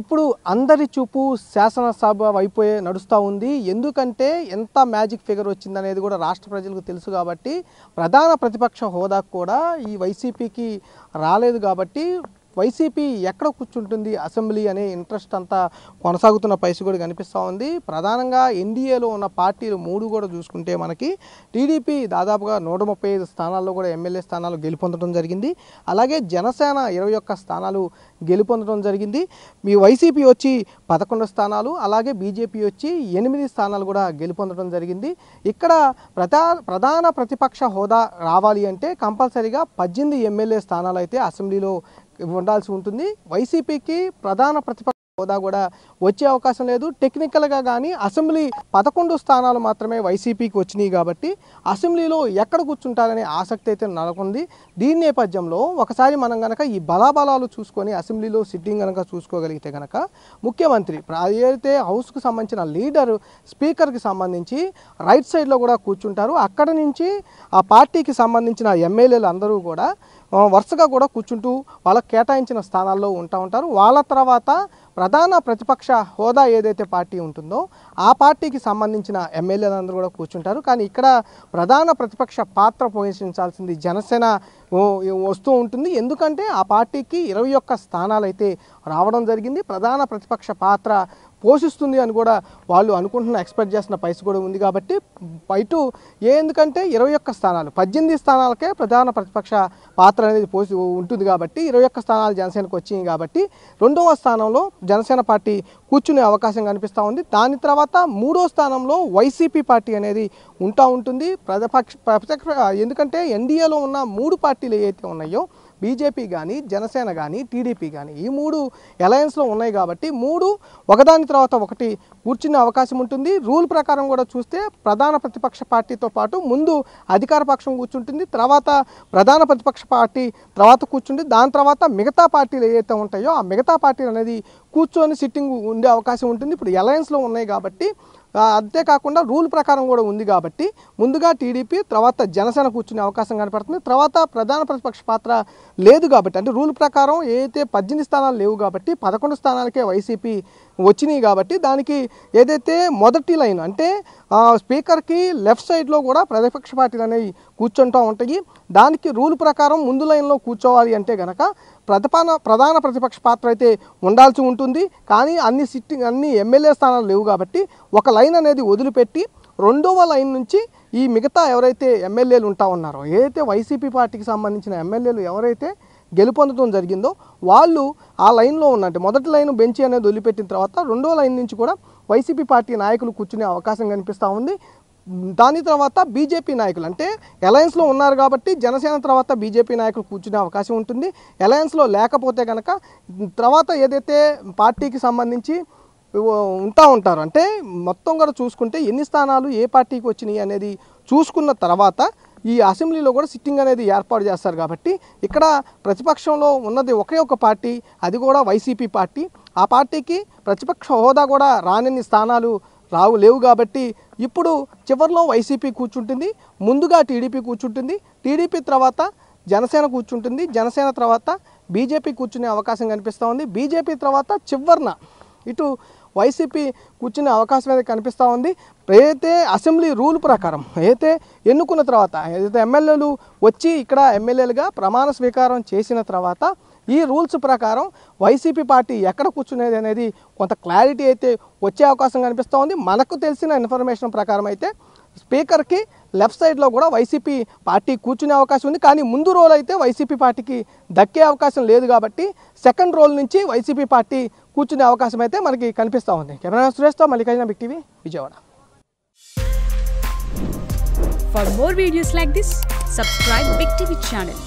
ఇప్పుడు అందరి చూపు శాసనసభ వైపోయే నడుస్తూ ఉంది. ఎందుకంటే ఎంత మ్యాజిక్ ఫిగర్ వచ్చిందనేది కూడా రాష్ట్ర ప్రజలకు తెలుసు కాబట్టి ప్రధాన ప్రతిపక్ష హోదా కూడా ఈ వైసీపీకి రాలేదు కాబట్టి వైసీపీ ఎక్కడ కూర్చుంటుంది? అసెంబ్లీ అనే ఇంట్రెస్ట్ అంతా కొనసాగుతున్న పైసి కూడా కనిపిస్తూ ఉంది. ప్రధానంగా ఎన్డీఏలో ఉన్న పార్టీలు మూడు కూడా చూసుకుంటే మనకి టీడీపీ దాదాపుగా నూట ముప్పై ఐదు స్థానాల్లో కూడా ఎమ్మెల్యే స్థానాలు గెలుపొందడం జరిగింది. అలాగే జనసేన ఇరవై ఒక్క స్థానాలు గెలుపొందడం జరిగింది. మీ వైసీపీ వచ్చి పదకొండు స్థానాలు అలాగే బీజేపీ వచ్చి ఎనిమిది స్థానాలు కూడా గెలుపొందడం జరిగింది. ఇక్కడ ప్రధా ప్రధాన ప్రతిపక్ష హోదా రావాలి అంటే కంపల్సరీగా పద్దెనిమిది ఎమ్మెల్యే స్థానాలు అయితే అసెంబ్లీలో ఉండాల్సి ఉంటుంది. వైసీపీకి ప్రధాన ప్రతిపక్ష హోదా కూడా వచ్చే అవకాశం లేదు. టెక్నికల్గా కానీ అసెంబ్లీ పదకొండు స్థానాలు మాత్రమే వైసీపీకి వచ్చినాయి కాబట్టి అసెంబ్లీలో ఎక్కడ కూర్చుంటారనే ఆసక్తి అయితే నెలకొంది. దీని నేపథ్యంలో ఒకసారి మనం కనుక ఈ బలాబలాలు చూసుకొని అసెంబ్లీలో సిట్టింగ్ కనుక చూసుకోగలిగితే కనుక ముఖ్యమంత్రి ఏదైతే హౌస్కు సంబంధించిన లీడర్ స్పీకర్కి సంబంధించి రైట్ సైడ్లో కూడా కూర్చుంటారు. అక్కడ నుంచి ఆ పార్టీకి సంబంధించిన ఎమ్మెల్యేలు అందరూ కూడా వరుసగా కూడా కూర్చుంటూ వాళ్ళకి కేటాయించిన స్థానాల్లో ఉంటా ఉంటారు. వాళ్ళ తర్వాత ప్రధాన ప్రతిపక్ష హోదా ఏదైతే పార్టీ ఉంటుందో ఆ పార్టీకి సంబంధించిన ఎమ్మెల్యేలందరూ కూడా కూర్చుంటారు. కానీ ఇక్కడ ప్రధాన ప్రతిపక్ష పాత్ర పోషించాల్సింది జనసేన వస్తూ ఉంటుంది. ఎందుకంటే ఆ పార్టీకి ఇరవై ఒక్క స్థానాలు అయితే రావడం జరిగింది. ప్రధాన ప్రతిపక్ష పాత్ర పోషిస్తుంది అని కూడా వాళ్ళు అనుకుంటున్న ఎక్స్పెక్ట్ చేస్తున్న పైస కూడా ఉంది కాబట్టి బయట ఏ ఎందుకంటే ఇరవై ఒక్క స్థానాలు పద్దెనిమిది స్థానాలకే ప్రధాన ప్రతిపక్ష పాత్ర అనేది పోసి ఉంటుంది కాబట్టి ఇరవై ఒక్క స్థానాలు జనసేనకు వచ్చింది కాబట్టి రెండవ స్థానంలో జనసేన పార్టీ కూర్చునే అవకాశం కనిపిస్తూ ఉంది. దాని తర్వాత మూడో స్థానంలో వైసీపీ పార్టీ అనేది ఉంటా ఉంటుంది. ప్రతిపక్ష ప్రతిపక్ష ఎందుకంటే ఎన్డీఏలో ఉన్న మూడు పార్టీలు ఏవైతే ఉన్నాయో బీజేపీ కానీ జనసేన కానీ టీడీపీ కానీ ఈ మూడు అలయన్స్లో ఉన్నాయి కాబట్టి మూడు ఒకదాని తర్వాత ఒకటి కూర్చునే అవకాశం ఉంటుంది. రూల్ ప్రకారం కూడా చూస్తే ప్రధాన ప్రతిపక్ష పార్టీతో పాటు ముందు అధికార పక్షం కూర్చుంటుంది. తర్వాత ప్రధాన ప్రతిపక్ష పార్టీ తర్వాత కూర్చుంటుంది. దాని తర్వాత మిగతా పార్టీలు ఏవైతే ఉంటాయో ఆ మిగతా పార్టీలు అనేది కూర్చొని సిట్టింగ్ ఉండే అవకాశం ఉంటుంది. ఇప్పుడు అలయన్స్లో ఉన్నాయి కాబట్టి అంతేకాకుండా రూల్ ప్రకారం కూడా ఉంది కాబట్టి ముందుగా టీడీపీ తర్వాత జనసేన కూర్చునే అవకాశం కనపడుతుంది. తర్వాత ప్రధాన ప్రతిపక్ష పాత్ర లేదు కాబట్టి అంటే రూల్ ప్రకారం ఏదైతే పద్దెనిమిది స్థానాలు లేవు కాబట్టి పదకొండు స్థానాలకే వైసీపీ వచ్చినాయి కాబట్టి దానికి ఏదైతే మొదటి లైన్ అంటే స్పీకర్కి లెఫ్ట్ సైడ్లో కూడా ప్రతిపక్ష పార్టీలు అనేవి కూర్చుంటూ ఉంటాయి. దానికి రూల్ ప్రకారం ముందు లైన్లో కూర్చోవాలి అంటే గనక ప్రతిపాన ప్రధాన ప్రతిపక్ష పాత్ర అయితే ఉండాల్సి ఉంటుంది. కానీ అన్ని సిట్టింగ్ అన్ని ఎమ్మెల్యే స్థానాలు లేవు కాబట్టి ఒక లైన్ అనేది వదిలిపెట్టి రెండవ లైన్ నుంచి ఈ మిగతా ఎవరైతే ఎమ్మెల్యేలు ఉంటా ఉన్నారో ఏదైతే వైసీపీ పార్టీకి సంబంధించిన ఎమ్మెల్యేలు ఎవరైతే గెలుపొందడం జరిగిందో వాళ్ళు ఆ లైన్లో ఉన్నట్టు మొదటి లైన్ బెంచి అనేది వదిలిపెట్టిన తర్వాత రెండో లైన్ నుంచి కూడా వైసీపీ పార్టీ నాయకులు కూర్చునే అవకాశం కనిపిస్తూ ఉంది. దాని తర్వాత బీజేపీ నాయకులు అంటే అలయన్స్లో ఉన్నారు కాబట్టి జనసేన తర్వాత బీజేపీ నాయకులు కూర్చునే అవకాశం ఉంటుంది. అలయన్స్లో లేకపోతే కనుక తర్వాత ఏదైతే పార్టీకి సంబంధించి ఉంటా ఉంటారు అంటే మొత్తం కూడా చూసుకుంటే ఎన్ని స్థానాలు ఏ పార్టీకి వచ్చినాయి అనేది చూసుకున్న తర్వాత ఈ అసెంబ్లీలో కూడా సిట్టింగ్ అనేది ఏర్పాటు చేస్తారు కాబట్టి ఇక్కడ ప్రతిపక్షంలో ఉన్నది ఒకే ఒక పార్టీ అది కూడా వైసీపీ పార్టీ. ఆ పార్టీకి ప్రతిపక్ష హోదా కూడా రానన్ని స్థానాలు రావు లేవు కాబట్టి ఇప్పుడు చివరిలో వైసీపీ కూర్చుంటుంది ముందుగా టీడీపీ కూర్చుంటుంది. టీడీపీ తర్వాత జనసేన కూర్చుంటుంది. జనసేన తర్వాత బీజేపీ కూర్చునే అవకాశం కనిపిస్తూ ఉంది. బీజేపీ తర్వాత చివరిన ఇటు వైసీపీ కూర్చునే అవకాశం అయితే కనిపిస్తూ ఉంది. ఏదైతే అసెంబ్లీ రూల్ ప్రకారం ఏదైతే ఎన్నుకున్న తర్వాత ఏదైతే ఎమ్మెల్యేలు వచ్చి ఇక్కడ ఎమ్మెల్యేలుగా ప్రమాణ స్వీకారం చేసిన తర్వాత ఈ రూల్స్ ప్రకారం వైసీపీ పార్టీ ఎక్కడ కూర్చునేది అనేది కొంత క్లారిటీ అయితే వచ్చే అవకాశం కనిపిస్తూ ఉంది. మనకు తెలిసిన ఇన్ఫర్మేషన్ ప్రకారం అయితే స్పీకర్కి లెఫ్ట్ సైడ్లో కూడా వైసీపీ పార్టీ కూర్చునే అవకాశం ఉంది. కానీ ముందు రోల్ అయితే వైసీపీ పార్టీకి దక్కే అవకాశం లేదు కాబట్టి సెకండ్ రోల్ నుంచి వైసీపీ పార్టీ కూర్చునే అవకాశం అయితే మనకి కనిపిస్తూ ఉంది. Camera సురేష్తో Mallikarjuna big TV Vijayawada. For more videos like this subscribe big TV channel